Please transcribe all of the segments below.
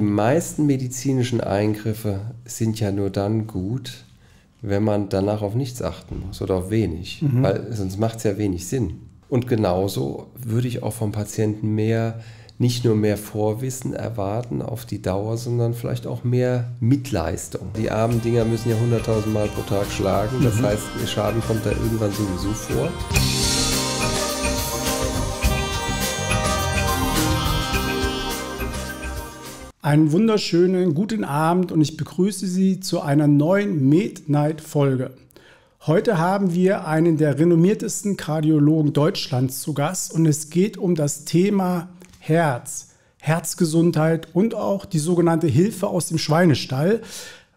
Die meisten medizinischen Eingriffe sind ja nur dann gut, wenn man danach auf nichts achten muss oder auf wenig, mhm. weil sonst macht es ja wenig Sinn. Und genauso würde ich auch vom Patienten mehr, nicht nur mehr Vorwissen erwarten auf die Dauer, sondern vielleicht auch mehr Mitleistung. Die armen Dinger müssen ja 100.000 Mal pro Tag schlagen, das mhm. heißt, Schaden kommt da irgendwann sowieso vor. Einen wunderschönen guten Abend und ich begrüße Sie zu einer neuen Midnight-Folge. Heute haben wir einen der renommiertesten Kardiologen Deutschlands zu Gast und es geht um das Thema Herz, Herzgesundheit und auch die sogenannte Hilfe aus dem Schweinestall.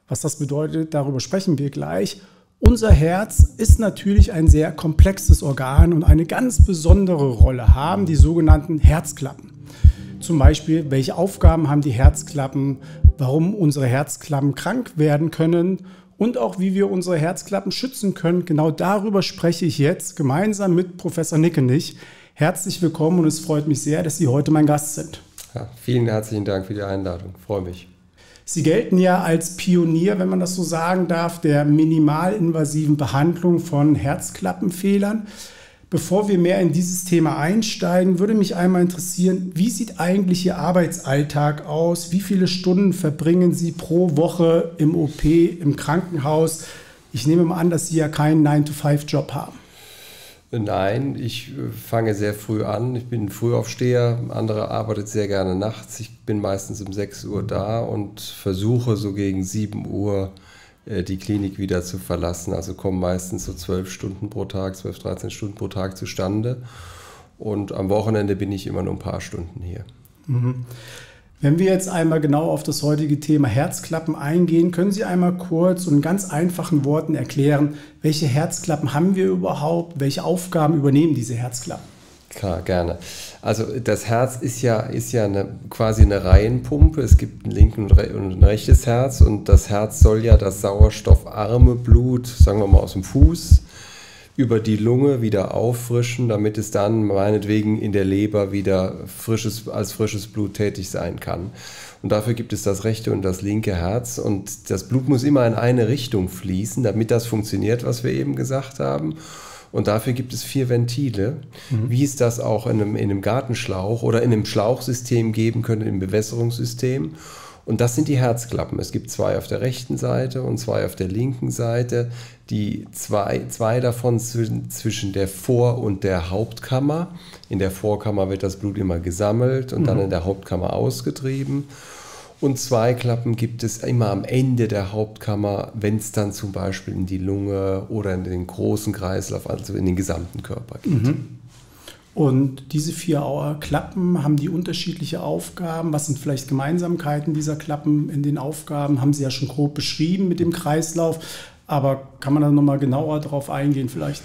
Was das bedeutet, darüber sprechen wir gleich. Unser Herz ist natürlich ein sehr komplexes Organ und eine ganz besondere Rolle haben die sogenannten Herzklappen. Zum Beispiel, welche Aufgaben haben die Herzklappen, warum unsere Herzklappen krank werden können und auch wie wir unsere Herzklappen schützen können. Genau darüber spreche ich jetzt gemeinsam mit Professor Nickenich. Herzlich willkommen und es freut mich sehr, dass Sie heute mein Gast sind. Ja, vielen herzlichen Dank für die Einladung. Ich freue mich. Sie gelten ja als Pionier, wenn man das so sagen darf, der minimalinvasiven Behandlung von Herzklappenfehlern. Bevor wir mehr in dieses Thema einsteigen, würde mich einmal interessieren, wie sieht eigentlich Ihr Arbeitsalltag aus? Wie viele Stunden verbringen Sie pro Woche im OP, im Krankenhaus? Ich nehme mal an, dass Sie ja keinen 9-to-5-Job haben. Nein, ich äh, fange sehr früh an. Ich bin Frühaufsteher. Andere arbeitet sehr gerne nachts. Ich bin meistens um 6 Uhr da und versuche so gegen 7 Uhr äh, die Klinik wieder zu verlassen. Also kommen meistens so zwölf Stunden pro Tag, zwölf, 13 Stunden pro Tag zustande. Und am Wochenende bin ich immer nur ein paar Stunden hier. Mhm. Wenn wir jetzt einmal genau auf das heutige Thema Herzklappen eingehen, können Sie einmal kurz und in ganz einfachen Worten erklären, welche Herzklappen haben wir überhaupt, welche Aufgaben übernehmen diese Herzklappen? Klar, gerne. Also das Herz ist ja, ist ja eine, quasi eine Reihenpumpe. Es gibt ein linkes und ein rechtes Herz und das Herz soll ja das sauerstoffarme Blut, sagen wir mal aus dem Fuß, über die Lunge wieder auffrischen, damit es dann meinetwegen in der Leber wieder frisches, als frisches Blut tätig sein kann. Und dafür gibt es das rechte und das linke Herz. Und das Blut muss immer in eine Richtung fließen, damit das funktioniert, was wir eben gesagt haben. Und dafür gibt es vier Ventile, mhm. wie es das auch in einem, in einem Gartenschlauch oder in einem Schlauchsystem geben könnte, im Bewässerungssystem. Und das sind die Herzklappen. Es gibt zwei auf der rechten Seite und zwei auf der linken Seite. Die zwei, zwei davon zwischen, zwischen der Vor- und der Hauptkammer. In der Vorkammer wird das Blut immer gesammelt und mhm. dann in der Hauptkammer ausgetrieben. Und zwei Klappen gibt es immer am Ende der Hauptkammer, wenn es dann zum Beispiel in die Lunge oder in den großen Kreislauf, also in den gesamten Körper geht. Mhm. Und diese vier Klappen haben die unterschiedliche Aufgaben. Was sind vielleicht Gemeinsamkeiten dieser Klappen in den Aufgaben? Haben Sie ja schon grob beschrieben mit dem Kreislauf. Aber kann man da nochmal genauer drauf eingehen vielleicht?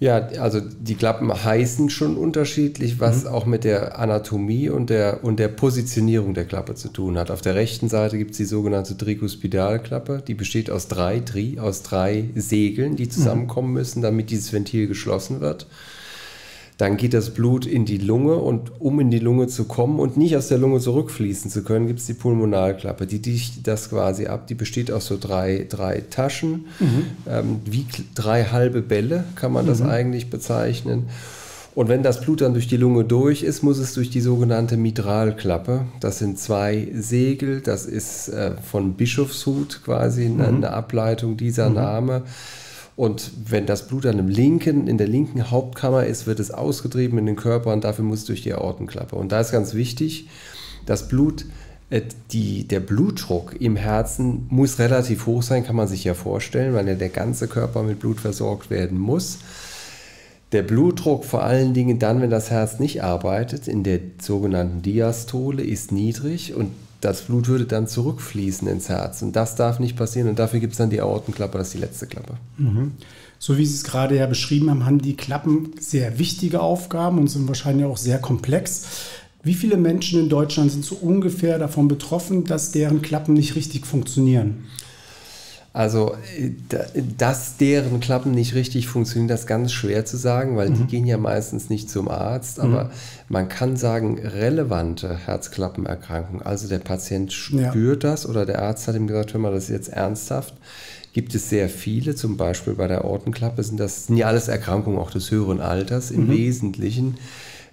Ja, also die Klappen heißen schon unterschiedlich, was mhm. auch mit der Anatomie und der, und der Positionierung der Klappe zu tun hat. Auf der rechten Seite gibt es die sogenannte Tricuspidalklappe, die besteht aus drei Tri, aus drei Segeln, die zusammenkommen mhm. müssen, damit dieses Ventil geschlossen wird dann geht das Blut in die Lunge und um in die Lunge zu kommen und nicht aus der Lunge zurückfließen zu können, gibt es die Pulmonalklappe. Die dichtet das quasi ab. Die besteht aus so drei, drei Taschen, mhm. ähm, wie drei halbe Bälle kann man das mhm. eigentlich bezeichnen. Und wenn das Blut dann durch die Lunge durch ist, muss es durch die sogenannte Mitralklappe. Das sind zwei Segel, das ist äh, von Bischofshut quasi mhm. eine Ableitung dieser mhm. Name. Und wenn das Blut dann im linken, in der linken Hauptkammer ist, wird es ausgetrieben in den Körper und dafür muss es durch die Aortenklappe. Und da ist ganz wichtig, das Blut, äh, die, der Blutdruck im Herzen muss relativ hoch sein, kann man sich ja vorstellen, weil ja der ganze Körper mit Blut versorgt werden muss. Der Blutdruck vor allen Dingen dann, wenn das Herz nicht arbeitet, in der sogenannten Diastole, ist niedrig und das Blut würde dann zurückfließen ins Herz. Und das darf nicht passieren. Und dafür gibt es dann die Aortenklappe, das ist die letzte Klappe. Mhm. So wie Sie es gerade ja beschrieben haben, haben die Klappen sehr wichtige Aufgaben und sind wahrscheinlich auch sehr komplex. Wie viele Menschen in Deutschland sind so ungefähr davon betroffen, dass deren Klappen nicht richtig funktionieren? Also, dass deren Klappen nicht richtig funktionieren, das ist ganz schwer zu sagen, weil mhm. die gehen ja meistens nicht zum Arzt. Aber mhm. man kann sagen, relevante Herzklappenerkrankungen, also der Patient spürt ja. das oder der Arzt hat ihm gesagt, hör mal, das ist jetzt ernsthaft. Gibt es sehr viele, zum Beispiel bei der Ortenklappe sind das sind ja alles Erkrankungen auch des höheren Alters im mhm. Wesentlichen.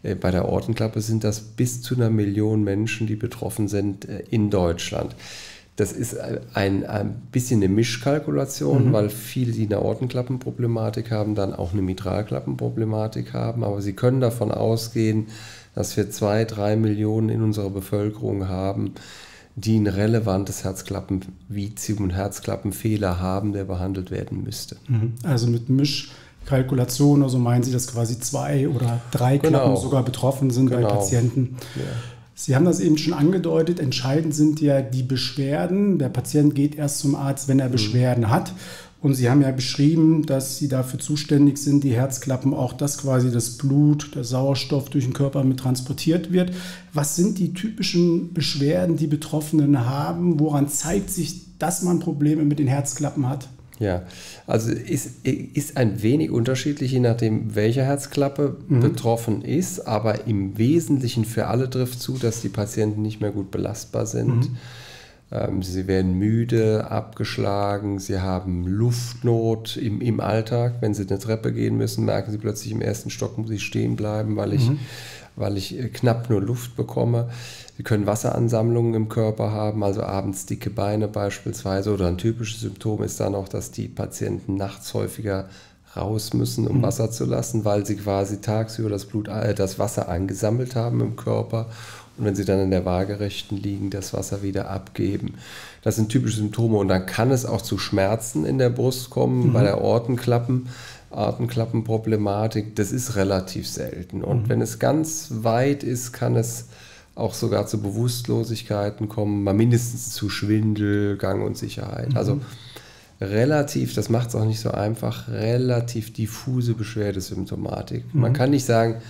Äh, bei der Ortenklappe sind das bis zu einer Million Menschen, die betroffen sind äh, in Deutschland. Das ist ein, ein bisschen eine Mischkalkulation, mhm. weil viele, die eine Ortenklappenproblematik haben, dann auch eine Mitralklappenproblematik haben. Aber sie können davon ausgehen, dass wir zwei, drei Millionen in unserer Bevölkerung haben, die ein relevantes Herzklappenvizium und Herzklappenfehler haben, der behandelt werden müsste. Mhm. Also mit Mischkalkulation, also meinen Sie, dass quasi zwei oder drei Klappen genau. sogar betroffen sind genau. bei Patienten? Ja. Sie haben das eben schon angedeutet. Entscheidend sind ja die Beschwerden. Der Patient geht erst zum Arzt, wenn er mhm. Beschwerden hat. Und Sie haben ja beschrieben, dass Sie dafür zuständig sind, die Herzklappen auch, dass quasi das Blut, der Sauerstoff durch den Körper mit transportiert wird. Was sind die typischen Beschwerden, die Betroffenen haben? Woran zeigt sich, dass man Probleme mit den Herzklappen hat? Ja, also ist, ist ein wenig unterschiedlich, je nachdem, welche Herzklappe mhm. betroffen ist, aber im Wesentlichen für alle trifft zu, dass die Patienten nicht mehr gut belastbar sind. Mhm. Ähm, sie werden müde, abgeschlagen, sie haben Luftnot im, im Alltag. Wenn sie eine Treppe gehen müssen, merken sie plötzlich im ersten Stock muss ich stehen bleiben, weil ich, mhm. Weil ich äh, knapp nur Luft bekomme. Sie können Wasseransammlungen im Körper haben, also abends dicke Beine beispielsweise. Oder ein typisches Symptom ist dann auch, dass die Patienten nachts häufiger raus müssen, um mhm. Wasser zu lassen, weil sie quasi tagsüber das Blut, äh, das Wasser angesammelt haben im Körper und wenn sie dann in der Waagerechten liegen, das Wasser wieder abgeben. Das sind typische Symptome und dann kann es auch zu Schmerzen in der Brust kommen, mhm. bei der Ortenklappen. Atemklappenproblematik, das ist relativ selten. Und mhm. wenn es ganz weit ist, kann es auch sogar zu Bewusstlosigkeiten kommen, mal mindestens zu Schwindel, Gang und Sicherheit. Mhm. Also relativ, das macht es auch nicht so einfach, relativ diffuse Beschwerdesymptomatik. Mhm. Man kann nicht sagen,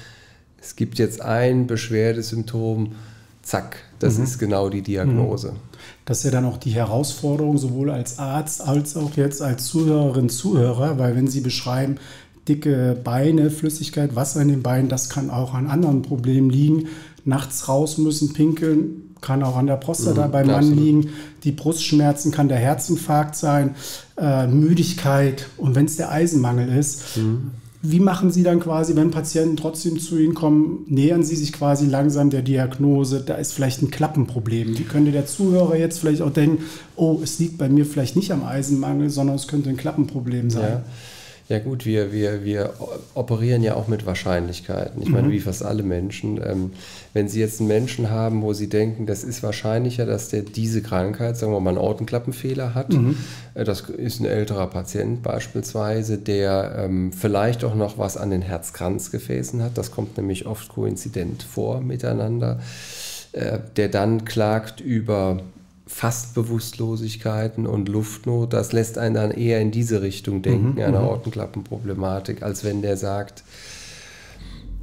es gibt jetzt ein Beschwerdesymptom, zack, das mhm. ist genau die Diagnose. Mhm. Das ist ja dann auch die Herausforderung, sowohl als Arzt als auch jetzt als Zuhörerin, Zuhörer, weil wenn Sie beschreiben, dicke Beine, Flüssigkeit, Wasser in den Beinen, das kann auch an anderen Problemen liegen nachts raus müssen, pinkeln, kann auch an der Prostata mhm, beim Mann absolut. liegen. Die Brustschmerzen kann der Herzinfarkt sein, äh, Müdigkeit und wenn es der Eisenmangel ist. Mhm. Wie machen Sie dann quasi, wenn Patienten trotzdem zu Ihnen kommen, nähern Sie sich quasi langsam der Diagnose, da ist vielleicht ein Klappenproblem. Wie könnte der Zuhörer jetzt vielleicht auch denken, oh, es liegt bei mir vielleicht nicht am Eisenmangel, sondern es könnte ein Klappenproblem sein? Ja. Ja gut, wir, wir, wir operieren ja auch mit Wahrscheinlichkeiten. Ich meine, mhm. wie fast alle Menschen. Ähm, wenn Sie jetzt einen Menschen haben, wo Sie denken, das ist wahrscheinlicher, dass der diese Krankheit, sagen wir mal, einen Ortenklappenfehler hat. Mhm. Äh, das ist ein älterer Patient beispielsweise, der ähm, vielleicht auch noch was an den Herzkranzgefäßen hat. Das kommt nämlich oft koinzident vor miteinander. Äh, der dann klagt über fast Bewusstlosigkeiten und Luftnot, das lässt einen dann eher in diese Richtung denken, mhm, einer mhm. Ortenklappenproblematik, als wenn der sagt,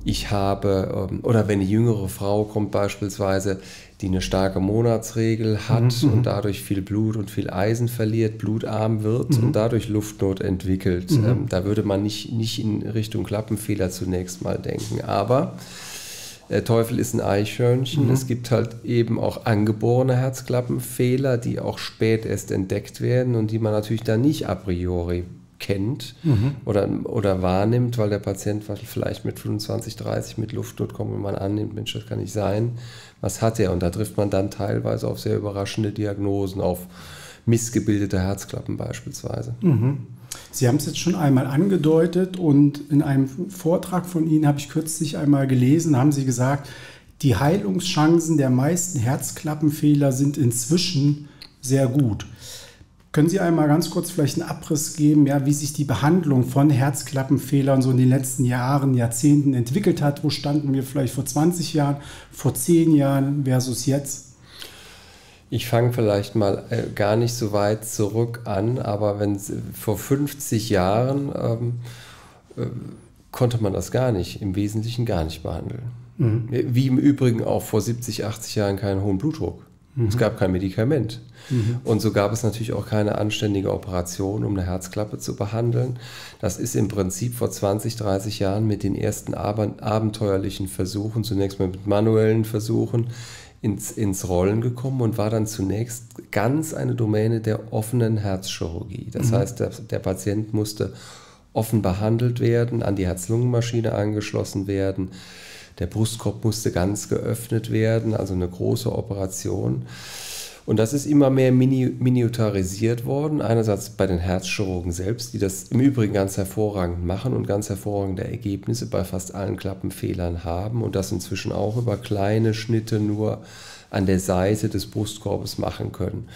ich habe, ähm, oder wenn eine jüngere Frau kommt beispielsweise, die eine starke Monatsregel hat mhm, und mhm. dadurch viel Blut und viel Eisen verliert, blutarm wird mhm. und dadurch Luftnot entwickelt. Mhm. Ähm, da würde man nicht, nicht in Richtung Klappenfehler zunächst mal denken. Aber der Teufel ist ein Eichhörnchen. Mhm. Es gibt halt eben auch angeborene Herzklappenfehler, die auch spät erst entdeckt werden und die man natürlich dann nicht a priori kennt mhm. oder, oder wahrnimmt, weil der Patient vielleicht mit 25, 30 mit Luftnot kommt und man annimmt, Mensch, das kann nicht sein. Was hat er? Und da trifft man dann teilweise auf sehr überraschende Diagnosen, auf missgebildete Herzklappen beispielsweise. Mhm. Sie haben es jetzt schon einmal angedeutet und in einem Vortrag von Ihnen habe ich kürzlich einmal gelesen, haben Sie gesagt, die Heilungschancen der meisten Herzklappenfehler sind inzwischen sehr gut. Können Sie einmal ganz kurz vielleicht einen Abriss geben, ja, wie sich die Behandlung von Herzklappenfehlern so in den letzten Jahren, Jahrzehnten entwickelt hat? Wo standen wir vielleicht vor 20 Jahren, vor 10 Jahren versus jetzt? Ich fange vielleicht mal äh, gar nicht so weit zurück an, aber wenn vor 50 Jahren ähm, äh, konnte man das gar nicht, im Wesentlichen gar nicht behandeln. Mhm. Wie im Übrigen auch vor 70, 80 Jahren keinen hohen Blutdruck. Mhm. Es gab kein Medikament. Mhm. Und so gab es natürlich auch keine anständige Operation, um eine Herzklappe zu behandeln. Das ist im Prinzip vor 20, 30 Jahren mit den ersten abenteuerlichen Versuchen, zunächst mal mit manuellen Versuchen, ins, ins Rollen gekommen und war dann zunächst ganz eine Domäne der offenen Herzchirurgie. Das mhm. heißt, der, der Patient musste offen behandelt werden, an die Herz-Lungen-Maschine angeschlossen werden. Der Brustkorb musste ganz geöffnet werden, also eine große Operation. Und das ist immer mehr mini miniaturisiert worden. Einerseits bei den Herzchirurgen selbst, die das im Übrigen ganz hervorragend machen und ganz hervorragende Ergebnisse bei fast allen Klappenfehlern haben und das inzwischen auch über kleine Schnitte nur an der Seite des Brustkorbes machen können.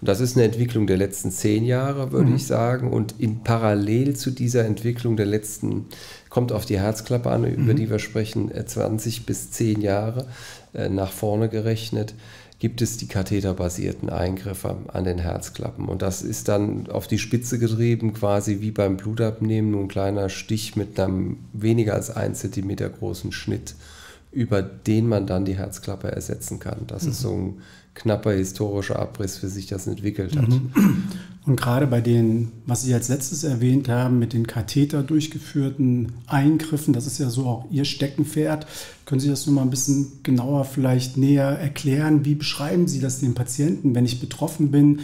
Und das ist eine Entwicklung der letzten zehn Jahre, würde mhm. ich sagen. Und in parallel zu dieser Entwicklung der letzten, kommt auf die Herzklappe an, mhm. über die wir sprechen, 20 äh, bis 10 Jahre äh, nach vorne gerechnet, gibt es die katheterbasierten Eingriffe an den Herzklappen. Und das ist dann auf die Spitze getrieben, quasi wie beim Blutabnehmen, nur ein kleiner Stich mit einem weniger als ein Zentimeter großen Schnitt, über den man dann die Herzklappe ersetzen kann. Das mhm. ist so ein knapper historischer Abriss, wie sich das entwickelt hat. Mhm. Und gerade bei den, was Sie als letztes erwähnt haben, mit den Katheter durchgeführten Eingriffen, das ist ja so auch Ihr Steckenpferd. Können Sie das nur mal ein bisschen genauer vielleicht näher erklären? Wie beschreiben Sie das den Patienten, wenn ich betroffen bin?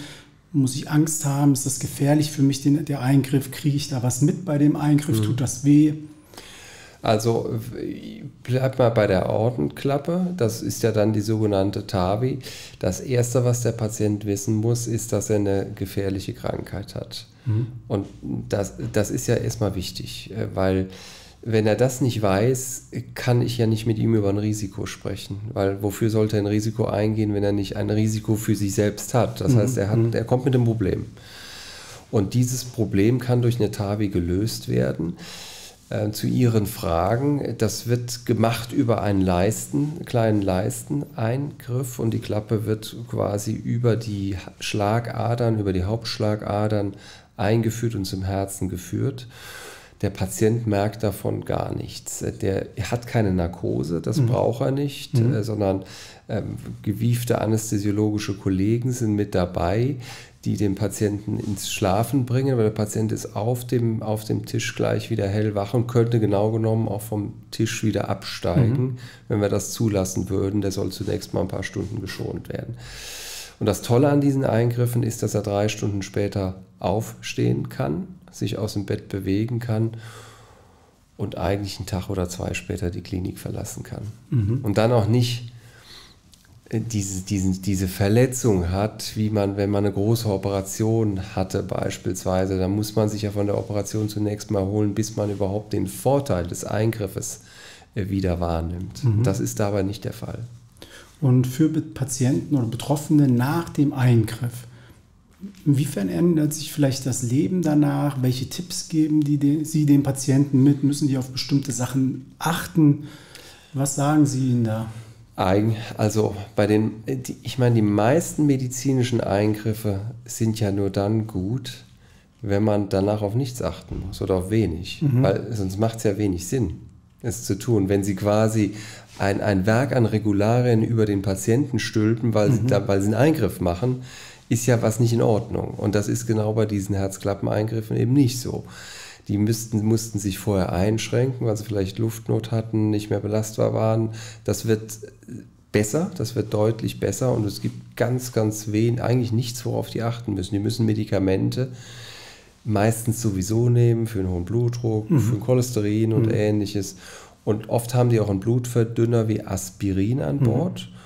Muss ich Angst haben? Ist das gefährlich für mich, den, der Eingriff? Kriege ich da was mit bei dem Eingriff? Mhm. Tut das weh? Also bleibt mal bei der Aortenklappe, das ist ja dann die sogenannte TAVI. Das Erste, was der Patient wissen muss, ist, dass er eine gefährliche Krankheit hat. Mhm. Und das, das ist ja erstmal wichtig, äh, weil wenn er das nicht weiß, kann ich ja nicht mit ihm über ein Risiko sprechen. Weil wofür sollte er ein Risiko eingehen, wenn er nicht ein Risiko für sich selbst hat? Das mhm. heißt, er, hat, mhm. er kommt mit einem Problem. Und dieses Problem kann durch eine TAVI gelöst werden. Äh, zu Ihren Fragen. Das wird gemacht über einen Leisten, kleinen Leisteneingriff und die Klappe wird quasi über die Schlagadern, über die Hauptschlagadern eingeführt und zum Herzen geführt. Der Patient merkt davon gar nichts. Der hat keine Narkose, das mhm. braucht er nicht, mhm. Äh, sondern ähm, gewiefte anästhesiologische Kollegen sind mit dabei, die den Patienten ins Schlafen bringen, weil der Patient ist auf dem, auf dem Tisch gleich wieder hellwach und könnte genau genommen auch vom Tisch wieder absteigen, mhm. wenn wir das zulassen würden. Der soll zunächst mal ein paar Stunden geschont werden. Und das Tolle an diesen Eingriffen ist, dass er drei Stunden später aufstehen kann, sich aus dem Bett bewegen kann und eigentlich einen Tag oder zwei später die Klinik verlassen kann. Mhm. Und dann auch nicht diese, diese, diese Verletzung hat, wie man, wenn man eine große Operation hatte beispielsweise, dann muss man sich ja von der Operation zunächst mal holen, bis man überhaupt den Vorteil des Eingriffes äh, wieder wahrnimmt. Mhm. Das ist dabei nicht der Fall. Und für Patienten oder Betroffene nach dem Eingriff, inwiefern ändert sich vielleicht das Leben danach? Welche Tipps geben die, Sie den Patienten mit? Müssen die auf bestimmte Sachen achten? Was sagen Sie ihnen da? Also bei den, ich meine, die meisten medizinischen Eingriffe sind ja nur dann gut, wenn man danach auf nichts achten muss oder auf wenig. Mhm. Weil sonst macht es ja wenig Sinn, es zu tun. Wenn sie quasi ein, ein Werk an Regularien über den Patienten stülpen, weil, mhm. sie, weil sie einen Eingriff machen, ist ja was nicht in Ordnung. Und das ist genau bei diesen Herzklappeneingriffen eben nicht so. Die müssten, mussten sich vorher einschränken, weil sie vielleicht Luftnot hatten, nicht mehr belastbar waren. Das wird besser, das wird deutlich besser und es gibt ganz, ganz wenig, eigentlich nichts, worauf die achten müssen. Die müssen Medikamente meistens sowieso nehmen für einen hohen Blutdruck, mhm. für Cholesterin und mhm. ähnliches. Und oft haben die auch einen Blutverdünner wie Aspirin an Bord. Mhm.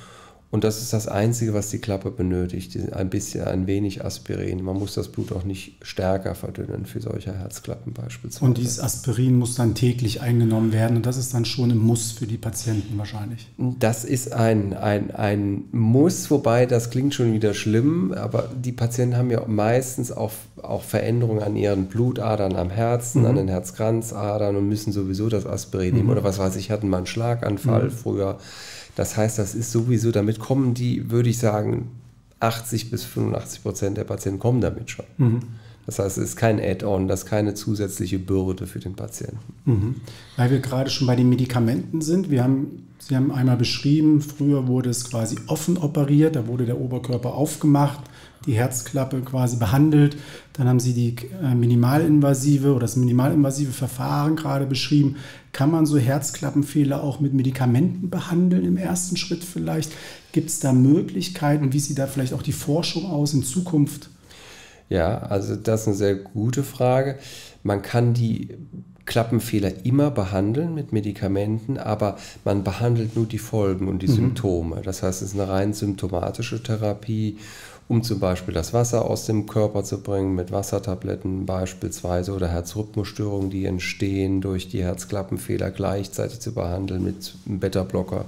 Und das ist das Einzige, was die Klappe benötigt. Ein bisschen, ein wenig Aspirin. Man muss das Blut auch nicht stärker verdünnen für solche Herzklappen beispielsweise. Und dieses Aspirin muss dann täglich eingenommen werden und das ist dann schon ein Muss für die Patienten wahrscheinlich. Das ist ein, ein, ein Muss, wobei das klingt schon wieder schlimm, aber die Patienten haben ja meistens auch, auch Veränderungen an ihren Blutadern am Herzen, mhm. an den Herzkranzadern und müssen sowieso das Aspirin mhm. nehmen. Oder was weiß ich, hatten mal einen Schlaganfall mhm. früher das heißt, das ist sowieso, damit kommen die, würde ich sagen, 80 bis 85 Prozent der Patienten kommen damit schon. Mhm. Das heißt, es ist kein Add-on, das ist keine zusätzliche Bürde für den Patienten. Mhm. Weil wir gerade schon bei den Medikamenten sind. Wir haben, Sie haben einmal beschrieben, früher wurde es quasi offen operiert, da wurde der Oberkörper aufgemacht, die Herzklappe quasi behandelt. Dann haben Sie die äh, minimalinvasive oder das minimalinvasive Verfahren gerade beschrieben. Kann man so Herzklappenfehler auch mit Medikamenten behandeln im ersten Schritt vielleicht? Gibt es da Möglichkeiten? Wie sieht da vielleicht auch die Forschung aus in Zukunft? Ja, also das ist eine sehr gute Frage. Man kann die Klappenfehler immer behandeln mit Medikamenten, aber man behandelt nur die Folgen und die mhm. Symptome. Das heißt, es ist eine rein symptomatische Therapie, um zum Beispiel das Wasser aus dem Körper zu bringen, mit Wassertabletten beispielsweise oder Herzrhythmusstörungen, die entstehen durch die Herzklappenfehler gleichzeitig zu behandeln mit einem Beta-Blocker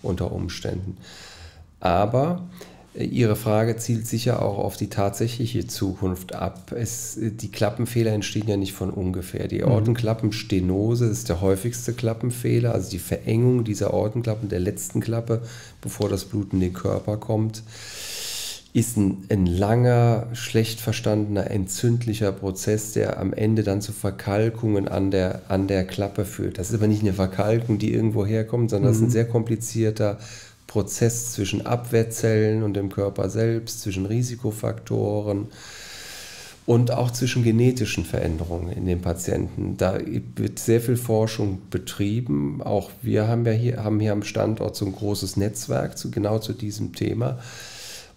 unter Umständen. Aber Ihre Frage zielt sicher auch auf die tatsächliche Zukunft ab. Es, die Klappenfehler entstehen ja nicht von ungefähr. Die Ortenklappenstenose ist der häufigste Klappenfehler, also die Verengung dieser Ortenklappen, der letzten Klappe, bevor das Blut in den Körper kommt, ist ein, ein langer, schlecht verstandener, entzündlicher Prozess, der am Ende dann zu Verkalkungen an der, an der Klappe führt. Das ist aber nicht eine Verkalkung, die irgendwo herkommt, sondern mhm. das ist ein mhm. sehr komplizierter Prozess zwischen Abwehrzellen und dem Körper selbst, zwischen Risikofaktoren und auch zwischen genetischen Veränderungen in den Patienten. Da wird sehr viel Forschung betrieben. Auch wir haben ja hier, haben hier am Standort so ein großes Netzwerk zu, genau zu diesem Thema.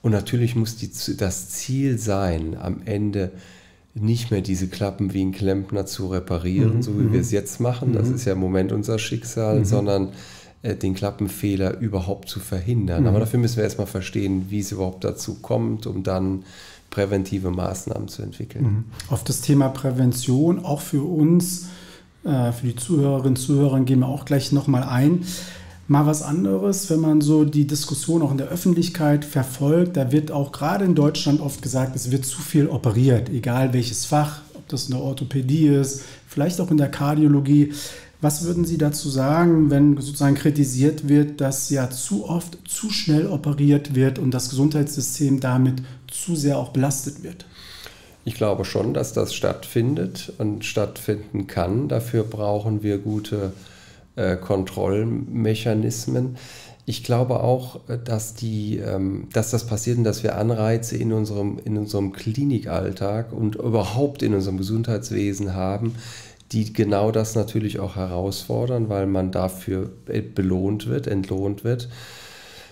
Und natürlich muss die, das Ziel sein, am Ende nicht mehr diese Klappen wie ein Klempner zu reparieren, mhm, so wie wir mhm. es jetzt machen. Das mhm. ist ja im Moment unser Schicksal, mhm. sondern den Klappenfehler überhaupt zu verhindern. Mhm. Aber dafür müssen wir erstmal verstehen, wie es überhaupt dazu kommt, um dann präventive Maßnahmen zu entwickeln. Mhm. Auf das Thema Prävention, auch für uns, äh, für die Zuhörerinnen und Zuhörer, gehen wir auch gleich nochmal ein. Mal was anderes, wenn man so die Diskussion auch in der Öffentlichkeit verfolgt, da wird auch gerade in Deutschland oft gesagt, es wird zu viel operiert, egal welches Fach, ob das in der Orthopädie ist, vielleicht auch in der Kardiologie. Was würden Sie dazu sagen, wenn sozusagen kritisiert wird, dass ja zu oft zu schnell operiert wird und das Gesundheitssystem damit zu sehr auch belastet wird? Ich glaube schon, dass das stattfindet und stattfinden kann. Dafür brauchen wir gute äh, Kontrollmechanismen. Ich glaube auch, dass, die, ähm, dass das passiert und dass wir Anreize in unserem, in unserem Klinikalltag und überhaupt in unserem Gesundheitswesen haben, die genau das natürlich auch herausfordern, weil man dafür belohnt wird, entlohnt wird.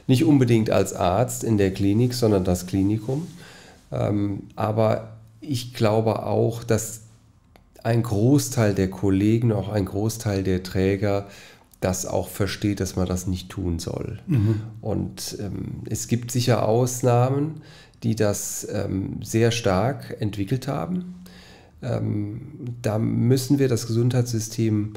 Nicht unbedingt als Arzt in der Klinik, sondern das Klinikum. Ähm, aber ich glaube auch, dass ein Großteil der Kollegen, auch ein Großteil der Träger das auch versteht, dass man das nicht tun soll. Mhm. Und ähm, es gibt sicher Ausnahmen, die das ähm, sehr stark entwickelt haben ähm, da müssen wir das Gesundheitssystem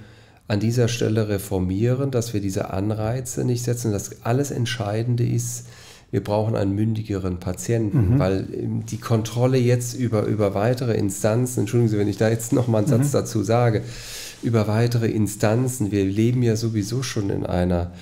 an dieser Stelle reformieren, dass wir diese Anreize nicht setzen. Das alles Entscheidende ist, wir brauchen einen mündigeren Patienten, mhm. weil ähm, die Kontrolle jetzt über, über weitere Instanzen, entschuldigen Sie, wenn ich da jetzt nochmal einen mhm. Satz dazu sage, über weitere Instanzen, wir leben ja sowieso schon in einer,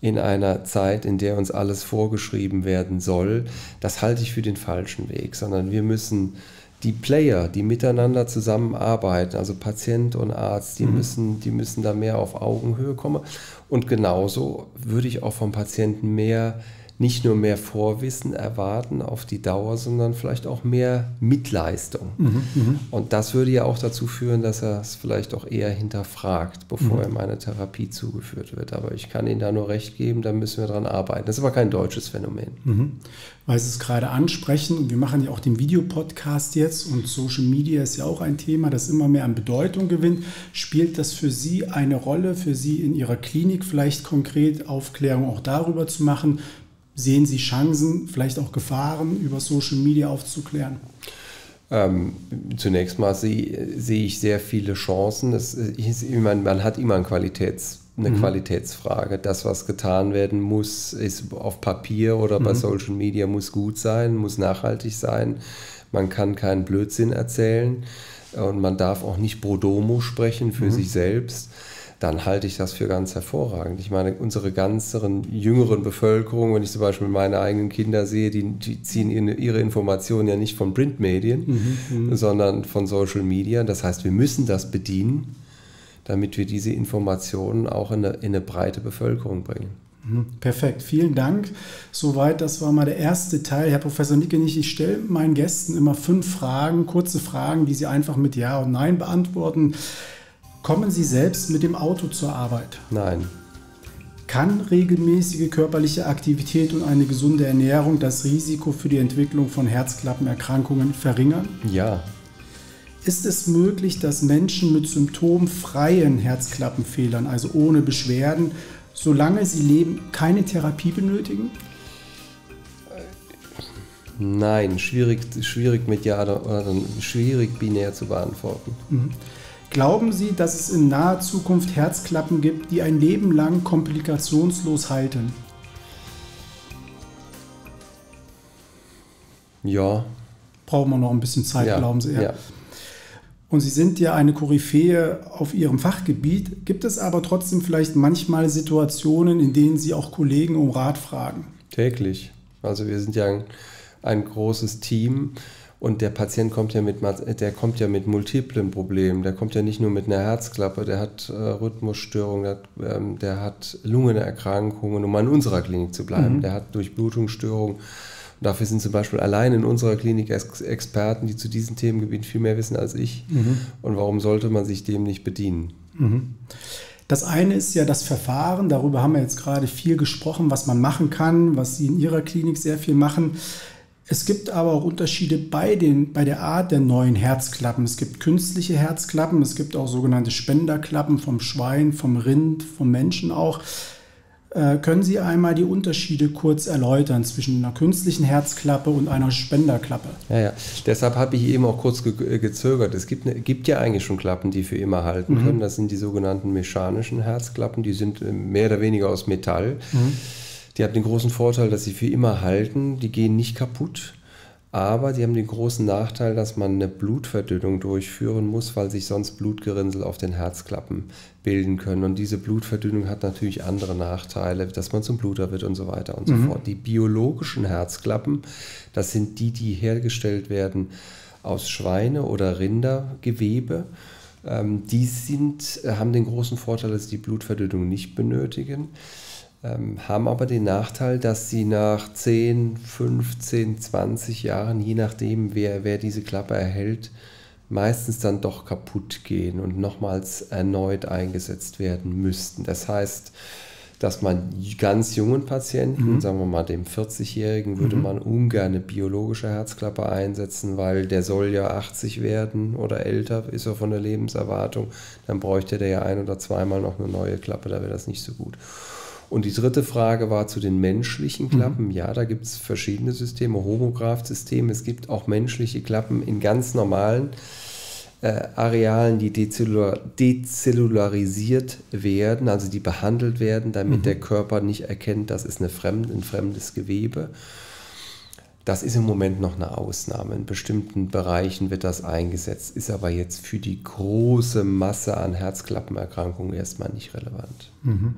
in einer Zeit, in der uns alles vorgeschrieben werden soll, das halte ich für den falschen Weg, sondern wir müssen die Player, die miteinander zusammenarbeiten, also Patient und Arzt, die, mhm. müssen, die müssen da mehr auf Augenhöhe kommen. Und genauso würde ich auch vom Patienten mehr nicht nur mehr Vorwissen erwarten auf die Dauer, sondern vielleicht auch mehr Mitleistung. Mhm, mhm, und das würde ja auch dazu führen, dass er es vielleicht auch eher hinterfragt, bevor mhm. ihm eine Therapie zugeführt wird. Aber ich kann Ihnen da nur recht geben, da müssen wir dran arbeiten. Das ist aber kein deutsches Phänomen. Weil Sie es gerade ansprechen, wir machen ja auch den Videopodcast jetzt und Social Media ist ja auch ein Thema, das immer mehr an Bedeutung gewinnt. Spielt das für Sie eine Rolle, für Sie in Ihrer Klinik vielleicht konkret Aufklärung auch darüber zu machen, Sehen Sie Chancen, vielleicht auch Gefahren über Social Media aufzuklären? Ähm, zunächst mal sehe, sehe ich sehr viele Chancen. Das, ich meine, man hat immer ein Qualitäts, eine mhm. Qualitätsfrage. Das, was getan werden muss, ist auf Papier oder bei mhm. Social Media muss gut sein, muss nachhaltig sein. Man kann keinen Blödsinn erzählen und man darf auch nicht pro domo sprechen für mhm. sich selbst. dann halte ich das für ganz hervorragend. Ich meine, unsere ganzen jüngeren Bevölkerung, wenn ich zum Beispiel meine eigenen Kinder sehe, die, die ziehen ihre Informationen ja nicht von Printmedien, mhm, mhm, sondern von Social Media. Das heißt, wir müssen das bedienen, damit wir diese Informationen auch in eine, in eine breite Bevölkerung bringen. Mhm, perfekt, vielen Dank. Soweit, das war mal der erste Teil. Herr Professor Nickenich, ich stelle meinen Gästen immer fünf Fragen, kurze Fragen, die sie einfach mit Ja und Nein beantworten. Kommen Sie selbst mit dem Auto zur Arbeit? Nein. Kann regelmäßige körperliche Aktivität und eine gesunde Ernährung das Risiko für die Entwicklung von Herzklappenerkrankungen verringern? Ja. Ist es möglich, dass Menschen mit symptomfreien Herzklappenfehlern, also ohne Beschwerden, solange sie leben, keine Therapie benötigen? Nein, schwierig, schwierig mit Ja oder schwierig binär zu beantworten. Mhm. Glauben Sie, dass es in naher Zukunft Herzklappen gibt, die ein Leben lang komplikationslos halten? Ja. Brauchen wir noch ein bisschen Zeit, ja, glauben Sie? Ja. ja. Und Sie sind ja eine Koryphäe auf Ihrem Fachgebiet. Gibt es aber trotzdem vielleicht manchmal Situationen, in denen Sie auch Kollegen um Rat fragen? Täglich. Also wir sind ja ein, ein großes Team und der Patient kommt ja mit, der kommt ja mit multiplen Problemen. Der kommt ja nicht nur mit einer Herzklappe, der hat äh, Rhythmusstörungen, der, ähm, der, hat Lungenerkrankungen, um an unserer Klinik zu bleiben. Mhm. Der hat Durchblutungsstörungen dafür sind zum Beispiel allein in unserer Klinik Experten, die zu diesen Themengebieten viel mehr wissen als ich. Mhm. Und warum sollte man sich dem nicht bedienen? Mhm. Das eine ist ja das Verfahren, darüber haben wir jetzt gerade viel gesprochen, was man machen kann, was Sie in Ihrer Klinik sehr viel machen. Es gibt aber auch Unterschiede bei, den, bei der Art der neuen Herzklappen. Es gibt künstliche Herzklappen, es gibt auch sogenannte Spenderklappen vom Schwein, vom Rind, vom Menschen auch. Äh, können Sie einmal die Unterschiede kurz erläutern zwischen einer künstlichen Herzklappe und einer Spenderklappe? Ja, ja. Deshalb habe ich eben auch kurz ge äh, gezögert. Es gibt, ne, gibt, ja eigentlich schon Klappen, die für immer halten mhm. können. Das sind die sogenannten mechanischen Herzklappen. Die sind äh, mehr oder weniger aus Metall. Mhm. Die haben den großen Vorteil, dass sie für immer halten. Die gehen nicht kaputt. Aber die haben den großen Nachteil, dass man eine Blutverdünnung durchführen muss, weil sich sonst Blutgerinnsel auf den Herzklappen bilden können. Und diese Blutverdünnung hat natürlich andere Nachteile, dass man zum Bluter wird und so weiter und mhm. so fort. Die biologischen Herzklappen, das sind die, die hergestellt werden aus Schweine- oder Rindergewebe. Ähm, die sind, haben den großen Vorteil, dass sie die Blutverdünnung nicht benötigen ähm, haben aber den Nachteil, dass sie nach 10, 15, 20 Jahren, je nachdem, wer, wer diese Klappe erhält, meistens dann doch kaputt gehen und nochmals erneut eingesetzt werden müssten. Das heißt, dass man ganz jungen Patienten, mhm. sagen wir mal dem 40-Jährigen, würde mhm. man ungern eine biologische Herzklappe einsetzen, weil der soll ja 80 werden oder älter, ist er von der Lebenserwartung. Dann bräuchte der ja ein oder zweimal noch eine neue Klappe, da wäre das nicht so gut. Und die dritte Frage war zu den menschlichen mhm. Klappen. Mhm. Ja, da gibt es verschiedene Systeme, Homograph-Systeme. Es gibt auch menschliche Klappen in ganz normalen äh, Arealen, die dezellular, dezellularisiert werden, also die behandelt werden, damit mhm. der Körper nicht erkennt, das ist eine fremd, ein fremdes Gewebe. Das ist im Moment noch eine Ausnahme. In bestimmten Bereichen wird das eingesetzt, ist aber jetzt für die große Masse an Herzklappenerkrankungen erstmal nicht relevant. Mhm.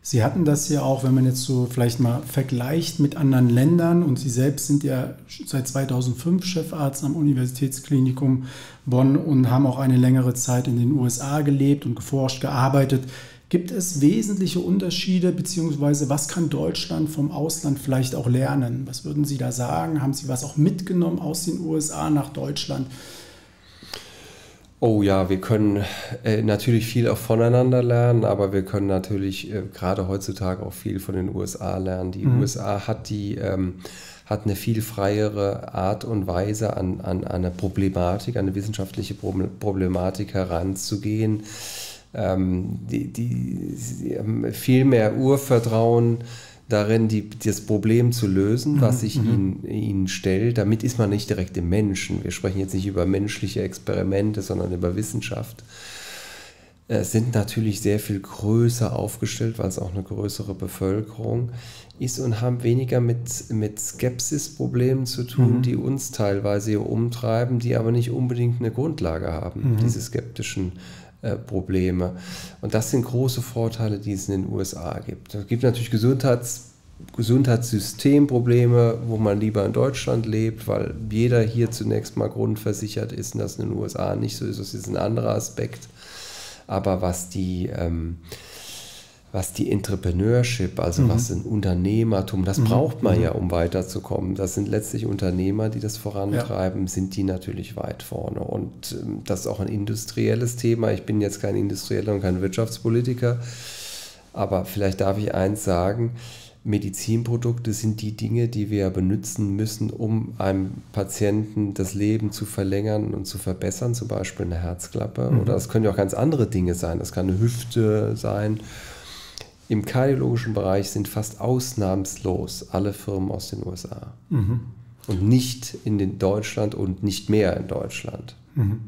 Sie hatten das ja auch, wenn man jetzt so vielleicht mal vergleicht mit anderen Ländern und Sie selbst sind ja seit 2005 Chefarzt am Universitätsklinikum Bonn und haben auch eine längere Zeit in den USA gelebt und geforscht, gearbeitet. Gibt es wesentliche Unterschiede, beziehungsweise was kann Deutschland vom Ausland vielleicht auch lernen? Was würden Sie da sagen? Haben Sie was auch mitgenommen aus den USA nach Deutschland? Oh ja, wir können äh, natürlich viel auch voneinander lernen, aber wir können natürlich äh, gerade heutzutage auch viel von den USA lernen. Die mhm. USA hat die ähm, hat eine viel freiere Art und Weise an, an, an eine Problematik, an eine wissenschaftliche Problematik heranzugehen. Ähm, die, die, die haben viel mehr Urvertrauen darin, die, das Problem zu lösen, mhm, was sich mhm. ihnen, ihnen stellt. Damit ist man nicht direkt im Menschen. Wir sprechen jetzt nicht über menschliche Experimente, sondern über Wissenschaft. Äh, sind natürlich sehr viel größer aufgestellt, weil es auch eine größere Bevölkerung ist und haben weniger mit, mit Skepsisproblemen zu tun, mhm. die uns teilweise umtreiben, die aber nicht unbedingt eine Grundlage haben, mhm. diese skeptischen Probleme. Und das sind große Vorteile, die es in den USA gibt. Es gibt natürlich Gesundheits Gesundheitssystemprobleme, wo man lieber in Deutschland lebt, weil jeder hier zunächst mal grundversichert ist und das in den USA nicht so ist. Das ist ein anderer Aspekt. Aber was die, ähm, was die Entrepreneurship, also mhm. was ein Unternehmertum, das mhm. braucht man mhm. ja, um weiterzukommen. Das sind letztlich Unternehmer, die das vorantreiben, ja. sind die natürlich weit vorne. Und ähm, das ist auch ein industrielles Thema. Ich bin jetzt kein Industrieller und kein Wirtschaftspolitiker, aber vielleicht darf ich eins sagen. Medizinprodukte sind die Dinge, die wir benutzen müssen, um einem Patienten das Leben zu verlängern und zu verbessern, zum Beispiel eine Herzklappe. Mhm. Oder es können ja auch ganz andere Dinge sein. Das kann eine Hüfte sein im kardiologischen Bereich sind fast ausnahmslos alle Firmen aus den USA. Mhm. Und nicht in Deutschland und nicht mehr in Deutschland. Mhm.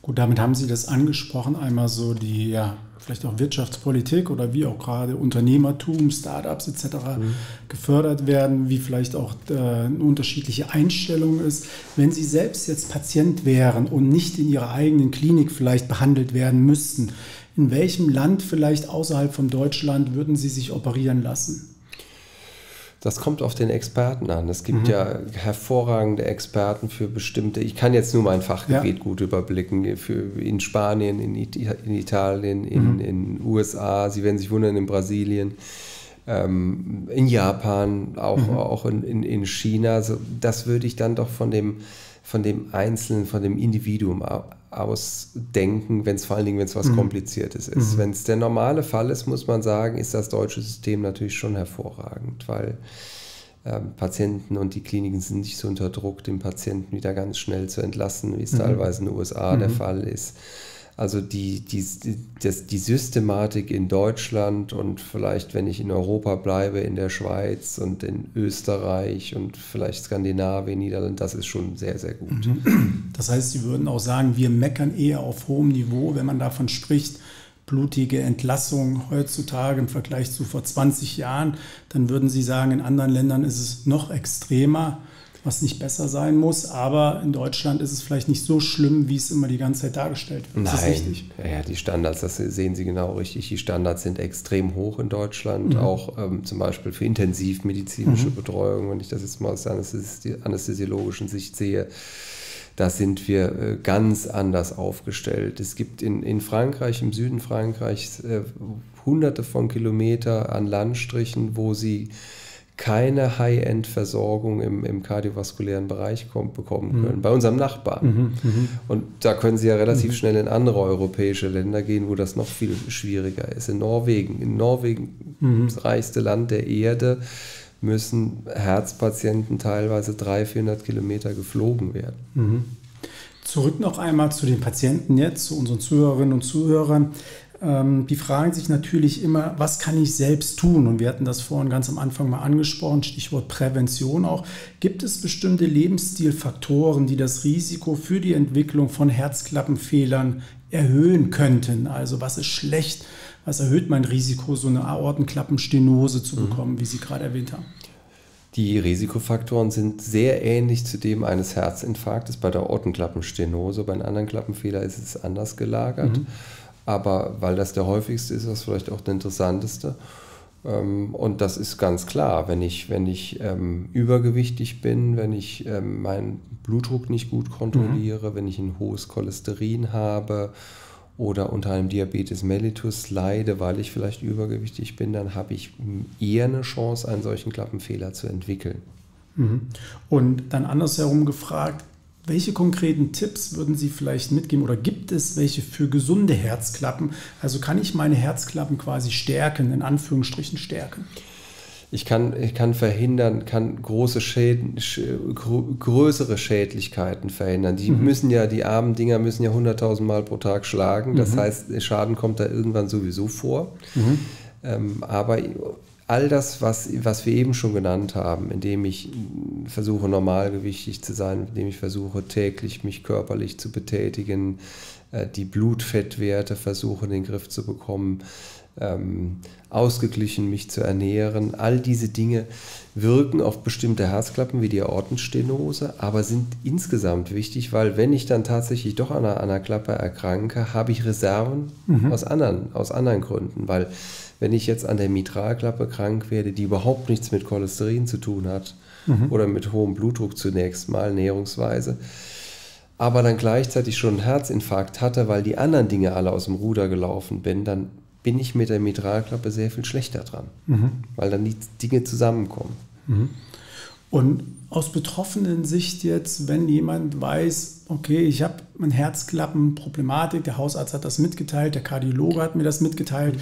Gut, damit haben Sie das angesprochen, einmal so die, ja, vielleicht auch Wirtschaftspolitik oder wie auch gerade Unternehmertum, Startups etc. Mhm. gefördert werden, wie vielleicht auch äh, eine unterschiedliche Einstellung ist. Wenn Sie selbst jetzt Patient wären und nicht in Ihrer eigenen Klinik vielleicht behandelt werden müssten, in welchem Land vielleicht außerhalb von Deutschland würden Sie sich operieren lassen? Das kommt auf den Experten an. Es gibt mhm. ja hervorragende Experten für bestimmte. Ich kann jetzt nur mein Fachgebiet ja. gut überblicken. Für in Spanien, in, in Italien, in den mhm. USA. Sie werden sich wundern in Brasilien, ähm, in Japan, auch, mhm. auch in, in, in China. Also das würde ich dann doch von dem von dem Einzelnen, von dem Individuum ausdenken, wenn es vor allen Dingen, wenn es was mhm. Kompliziertes ist. Mhm. Wenn es der normale Fall ist, muss man sagen, ist das deutsche System natürlich schon hervorragend, weil ähm, Patienten und die Kliniken sind nicht so unter Druck, den Patienten wieder ganz schnell zu entlassen, wie es mhm. teilweise in den USA der mhm. Fall ist. Also die, die, das, die Systematik in Deutschland und vielleicht, wenn ich in Europa bleibe, in der Schweiz und in Österreich und vielleicht Skandinavien, Niederlande, das ist schon sehr, sehr gut. Mhm. Das heißt, Sie würden auch sagen, wir meckern eher auf hohem Niveau, wenn man davon spricht, blutige Entlassung heutzutage im Vergleich zu vor 20 Jahren, dann würden Sie sagen, in anderen Ländern ist es noch extremer was nicht besser sein muss. Aber in Deutschland ist es vielleicht nicht so schlimm, wie es immer die ganze Zeit dargestellt wird. Nein. Ist das richtig? Ja, die Standards, das sehen Sie genau richtig. Die Standards sind extrem hoch in Deutschland, mhm. auch ähm, zum Beispiel für intensivmedizinische mhm. Betreuung, wenn ich das jetzt mal aus der anästhesiologischen Sicht sehe da sind wir äh, ganz anders aufgestellt. Es gibt in, in Frankreich, im Süden Frankreichs, äh, hunderte von Kilometern an Landstrichen, wo sie keine High-End-Versorgung im, im kardiovaskulären Bereich kommt, bekommen mhm. können. Mhm. Bei unserem Nachbarn. Mhm, mhm, Und da können Sie ja relativ mhm. schnell in andere europäische Länder gehen, wo das noch viel schwieriger ist. In Norwegen, in Norwegen, mhm. das reichste Land der Erde, müssen Herzpatienten teilweise 300, 400 Kilometer geflogen werden. Zurück noch einmal zu den Patienten jetzt, zu unseren Zuhörerinnen und Zuhörern ähm, die fragen sich natürlich immer, was kann ich selbst tun? Und wir hatten das vorhin ganz am Anfang mal angesprochen, Stichwort Prävention auch. Gibt es bestimmte Lebensstilfaktoren, die das Risiko für die Entwicklung von Herzklappenfehlern erhöhen könnten? Also was ist schlecht? Was erhöht mein Risiko, so eine Aortenklappenstenose zu mhm. bekommen, mhm. wie Sie gerade erwähnt haben? Die Risikofaktoren sind sehr ähnlich zu dem eines Herzinfarktes bei der Ortenklappenstenose. Bei einem anderen Klappenfehler ist es anders gelagert. Mhm aber weil das der häufigste ist, ist das vielleicht auch der interessanteste. Ähm, und das ist ganz klar, wenn ich, wenn ich ähm, übergewichtig bin, wenn ich ähm, meinen Blutdruck nicht gut kontrolliere, mhm. wenn ich ein hohes Cholesterin habe oder unter einem Diabetes mellitus leide, weil ich vielleicht übergewichtig bin, dann habe ich eher eine Chance, einen solchen Klappenfehler zu entwickeln. Mhm. Und dann andersherum gefragt, welche konkreten Tipps würden Sie vielleicht mitgeben oder gibt es welche für gesunde Herzklappen? Also kann ich meine Herzklappen quasi stärken, in Anführungsstrichen stärken? Ich kann, ich kann verhindern, kann große Schäden, größere Schädlichkeiten verhindern. Die mhm. müssen ja, die armen Dinger müssen ja 100.000 Mal pro Tag schlagen. Das mhm. heißt, Schaden kommt da irgendwann sowieso vor. Mhm. Ähm, aber all das, was, was wir eben schon genannt haben, indem ich versuche, normalgewichtig zu sein, indem ich versuche, täglich mich körperlich zu betätigen, äh, die Blutfettwerte versuche in den Griff zu bekommen, ähm, ausgeglichen mich zu ernähren. All diese Dinge wirken auf bestimmte Herzklappen wie die Aortenstenose, aber sind insgesamt wichtig, weil wenn ich dann tatsächlich doch an einer, an einer Klappe erkranke, habe ich Reserven mhm. aus, anderen, aus anderen Gründen, weil wenn ich jetzt an der Mitralklappe krank werde, die überhaupt nichts mit Cholesterin zu tun hat mhm. oder mit hohem Blutdruck zunächst mal, näherungsweise, aber dann gleichzeitig schon einen Herzinfarkt hatte, weil die anderen Dinge alle aus dem Ruder gelaufen bin, dann bin ich mit der Mitralklappe sehr viel schlechter dran, mhm. weil dann die Dinge zusammenkommen. Mhm. Und aus betroffenen Sicht jetzt, wenn jemand weiß, okay, ich habe eine Herzklappenproblematik, der Hausarzt hat das mitgeteilt, der Kardiologe hat mir das mitgeteilt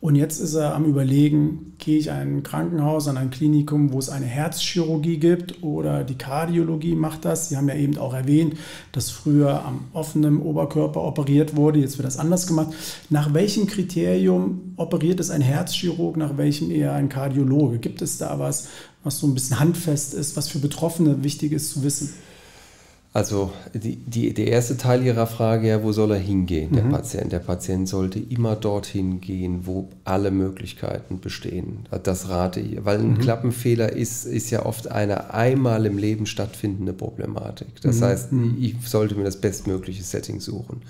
und jetzt ist er am Überlegen, gehe ich ein Krankenhaus, an ein Klinikum, wo es eine Herzchirurgie gibt oder die Kardiologie macht das. Sie haben ja eben auch erwähnt, dass früher am offenen Oberkörper operiert wurde, jetzt wird das anders gemacht. Nach welchem Kriterium operiert es ein Herzchirurg, nach welchem eher ein Kardiologe? Gibt es da was, was so ein bisschen handfest ist, was für Betroffene wichtig ist zu wissen? Also die, die, der erste Teil Ihrer Frage, ja, wo soll er hingehen, der mhm. Patient? Der Patient sollte immer dorthin gehen, wo alle Möglichkeiten bestehen. Das rate ich, weil ein mhm. Klappenfehler ist, ist ja oft eine einmal im Leben stattfindende Problematik. Das mhm. heißt, mhm. ich sollte mir das bestmögliche Setting suchen.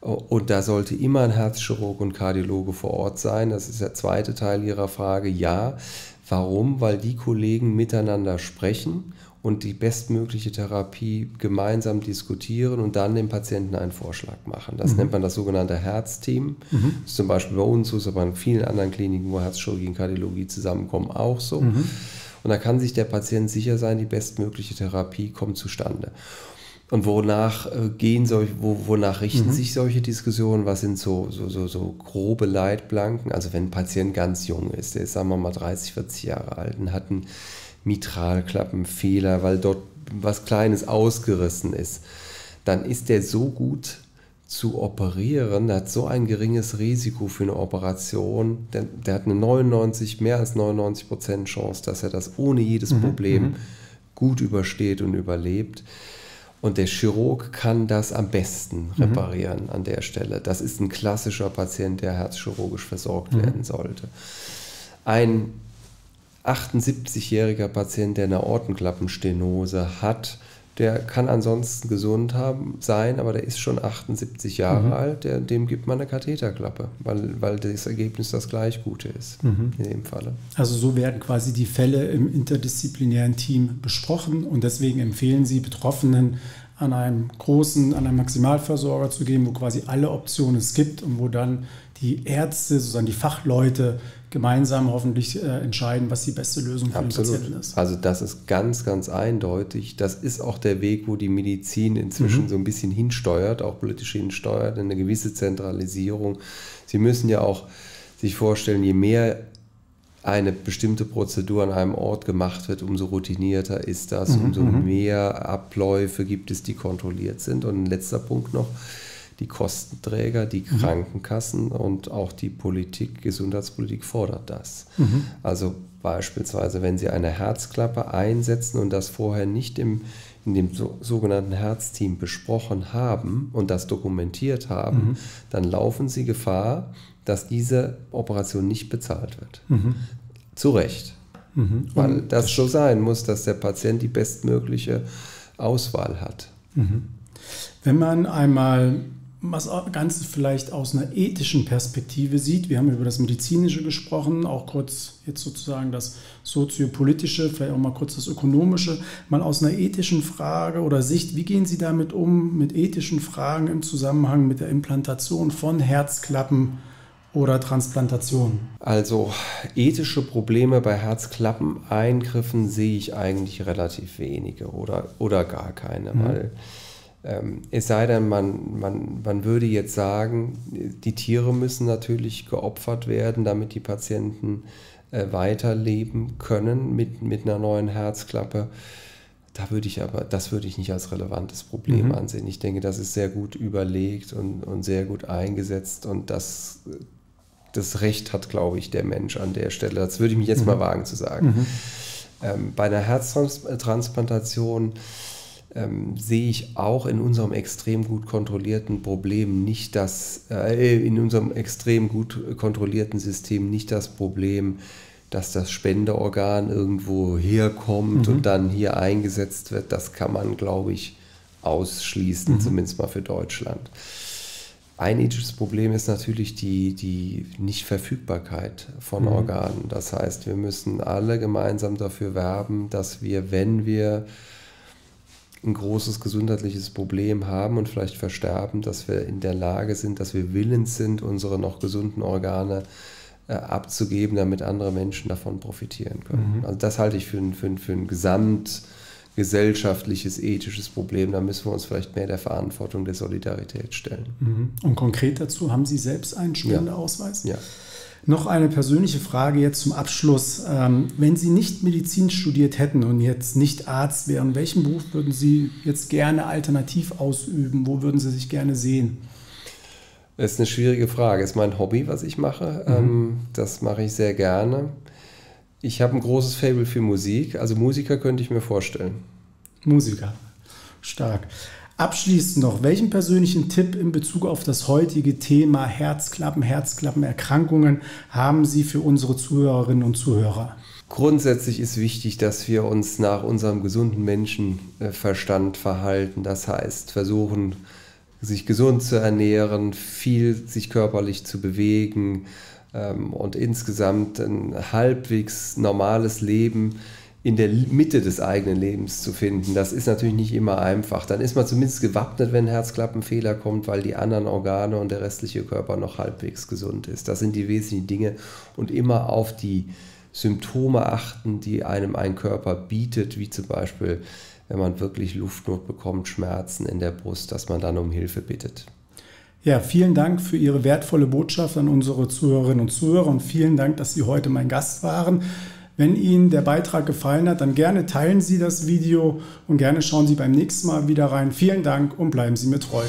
Und da sollte immer ein Herzchirurg und Kardiologe vor Ort sein. Das ist der zweite Teil Ihrer Frage. Ja. Warum? Weil die Kollegen miteinander sprechen und die bestmögliche Therapie gemeinsam diskutieren und dann dem Patienten einen Vorschlag machen. Das mhm. nennt man das sogenannte Herzteam. Mhm. Das ist zum Beispiel bei uns so, ist aber in vielen anderen Kliniken, wo Herzchirurgie und Kardiologie zusammenkommen, auch so. Mhm. Und da kann sich der Patient sicher sein, die bestmögliche Therapie kommt zustande. Und wonach äh, gehen solche, wo, wonach richten mhm. sich solche Diskussionen? Was sind so, so, so, so grobe Leitplanken? Also wenn ein Patient ganz jung ist, der ist, sagen wir mal, 30, 40 Jahre alt und hat einen Mitralklappenfehler, weil dort was Kleines ausgerissen ist, dann ist der so gut zu operieren, der hat so ein geringes Risiko für eine Operation, der, der hat eine 99, mehr als 99 Prozent Chance, dass er das ohne jedes mhm, Problem mhm. gut übersteht und überlebt. Und der Chirurg kann das am besten mhm. reparieren mhm. an der Stelle. Das ist ein klassischer Patient, der herzchirurgisch versorgt mhm. werden sollte. Ein 78-jähriger Patient, der eine Ortenklappenstenose hat, der kann ansonsten gesund haben, sein, aber der ist schon 78 Jahre mhm. alt, der, dem gibt man eine Katheterklappe, weil, weil das Ergebnis das gleich gute ist mhm. in dem Falle. Also so werden quasi die Fälle im interdisziplinären Team besprochen und deswegen empfehlen Sie Betroffenen an einem großen, an einem Maximalversorger zu gehen, wo quasi alle Optionen es gibt und wo dann die Ärzte, sozusagen die Fachleute gemeinsam hoffentlich äh, entscheiden, was die beste Lösung für Absolut. den Patienten ist. Also das ist ganz, ganz eindeutig. Das ist auch der Weg, wo die Medizin inzwischen mhm. so ein bisschen hinsteuert, auch politisch hinsteuert, eine gewisse Zentralisierung. Sie müssen ja auch sich vorstellen, je mehr eine bestimmte Prozedur an einem Ort gemacht wird, umso routinierter ist das, mhm. umso mhm. mehr Abläufe gibt es, die kontrolliert sind. Und ein letzter Punkt noch, die Kostenträger, die mhm. Krankenkassen und auch die Politik, Gesundheitspolitik fordert das. Mhm. Also beispielsweise, wenn Sie eine Herzklappe einsetzen und das vorher nicht im, in dem so, sogenannten Herzteam besprochen haben und das dokumentiert haben, mhm. dann laufen Sie Gefahr, dass diese Operation nicht bezahlt wird. Mhm. Zu Recht. Mhm. Weil das so sein muss, dass der Patient die bestmögliche Auswahl hat. Mhm. Wenn man einmal was Ganze vielleicht aus einer ethischen Perspektive sieht. Wir haben über das Medizinische gesprochen, auch kurz jetzt sozusagen das Soziopolitische, vielleicht auch mal kurz das Ökonomische. Mal aus einer ethischen Frage oder Sicht, wie gehen Sie damit um, mit ethischen Fragen im Zusammenhang mit der Implantation von Herzklappen oder Transplantation? Also ethische Probleme bei Herzklappeneingriffen sehe ich eigentlich relativ wenige oder, oder gar keine, mhm. weil ähm, es sei denn, man, man, man würde jetzt sagen, die Tiere müssen natürlich geopfert werden, damit die Patienten äh, weiterleben können mit, mit einer neuen Herzklappe. Da würde ich aber, das würde ich nicht als relevantes Problem mhm. ansehen. Ich denke, das ist sehr gut überlegt und, und sehr gut eingesetzt und das, das Recht hat, glaube ich, der Mensch an der Stelle. Das würde ich mich jetzt mhm. mal wagen zu sagen. Mhm. Ähm, bei einer Herztransplantation ähm, sehe ich auch in unserem extrem gut kontrollierten Problem nicht das, äh, in unserem extrem gut kontrollierten System nicht das Problem, dass das Spendeorgan irgendwo herkommt mhm. und dann hier eingesetzt wird. Das kann man, glaube ich, ausschließen, mhm. zumindest mal für Deutschland. Ein ethisches Problem ist natürlich die, die Nichtverfügbarkeit von mhm. Organen. Das heißt, wir müssen alle gemeinsam dafür werben, dass wir, wenn wir ein großes gesundheitliches Problem haben und vielleicht versterben, dass wir in der Lage sind, dass wir willens sind, unsere noch gesunden Organe äh, abzugeben, damit andere Menschen davon profitieren können. Mhm. Also das halte ich für ein, für ein, für ein gesamtgesellschaftliches, ethisches Problem. Da müssen wir uns vielleicht mehr der Verantwortung der Solidarität stellen. Mhm. Und konkret dazu, haben Sie selbst einen Spendeausweis? Ja. ja. Noch eine persönliche Frage jetzt zum Abschluss. Ähm, wenn Sie nicht Medizin studiert hätten und jetzt nicht Arzt wären, welchen Beruf würden Sie jetzt gerne alternativ ausüben? Wo würden Sie sich gerne sehen? Das ist eine schwierige Frage. Das ist mein Hobby, was ich mache. Mhm. Ähm, das mache ich sehr gerne. Ich habe ein großes Fable für Musik. Also Musiker könnte ich mir vorstellen. Musiker. Stark. Abschließend noch, welchen persönlichen Tipp in Bezug auf das heutige Thema Herzklappen, Herzklappenerkrankungen haben Sie für unsere Zuhörerinnen und Zuhörer? Grundsätzlich ist wichtig, dass wir uns nach unserem gesunden Menschenverstand verhalten. Das heißt, versuchen, sich gesund zu ernähren, viel sich körperlich zu bewegen ähm, und insgesamt ein halbwegs normales Leben in der Mitte des eigenen Lebens zu finden. Das ist natürlich nicht immer einfach. Dann ist man zumindest gewappnet, wenn ein Herzklappenfehler kommt, weil die anderen Organe und der restliche Körper noch halbwegs gesund ist. Das sind die wesentlichen Dinge. Und immer auf die Symptome achten, die einem ein Körper bietet, wie zum Beispiel, wenn man wirklich Luftnot bekommt, Schmerzen in der Brust, dass man dann um Hilfe bittet. Ja, vielen Dank für Ihre wertvolle Botschaft an unsere Zuhörerinnen und Zuhörer und vielen Dank, dass Sie heute mein Gast waren. Wenn Ihnen der Beitrag gefallen hat, dann gerne teilen Sie das Video und gerne schauen Sie beim nächsten Mal wieder rein. Vielen Dank und bleiben Sie mir treu.